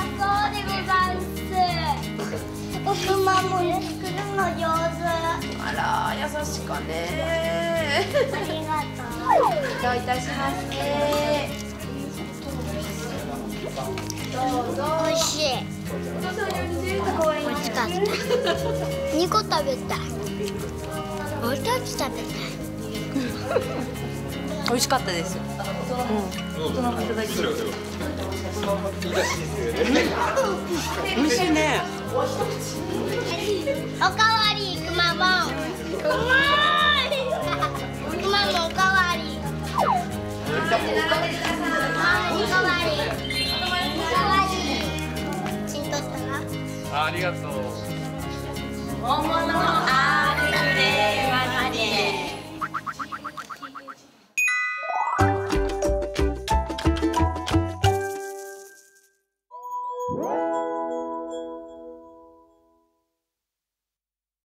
そうでござんすおも作るの上手。あら優しかね。ありがとう。どういたしますねどうぞ。おいしいおいしかった。2個食べたつ食べたい。美味しかったです。うん。そのままいただいていい美味しいねおかわり。くまモンうまいくまモンおかわり。おかわり。おかわり。チンとったらああり。がとう。本物の Whoa!